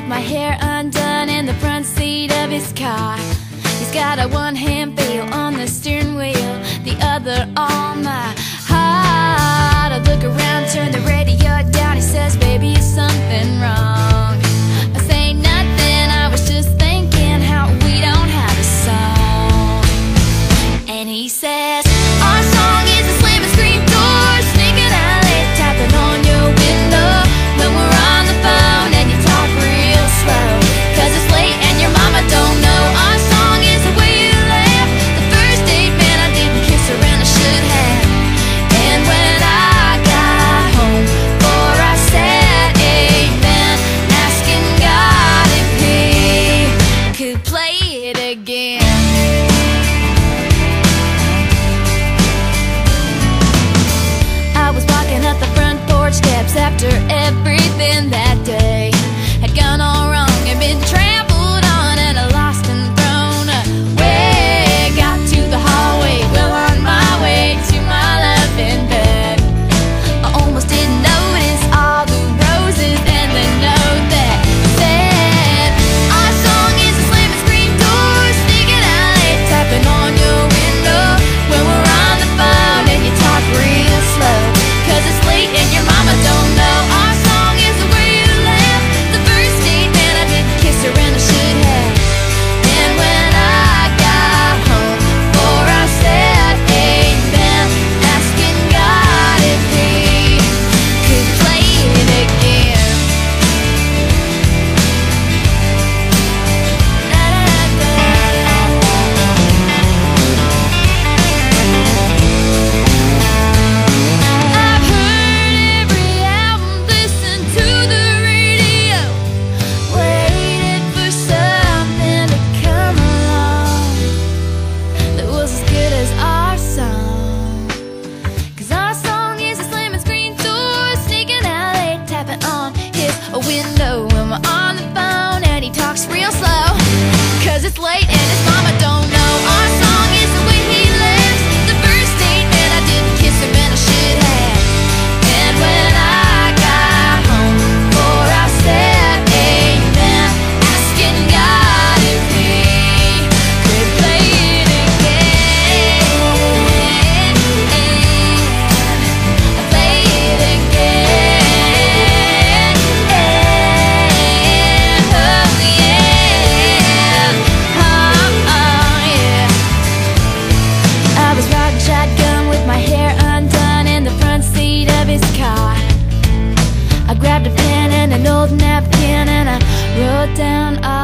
with my hair undone in the front seat of his car. He's got a one-hand feel on the steering wheel The other on my heart. I look around, turn the radio down. on the phone and he talks real slow. Cause it's late down. I